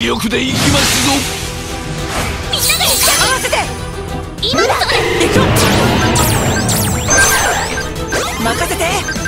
力で行きますぞ。みんなで合わせて。今だ。それ行く任せて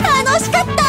楽しかった。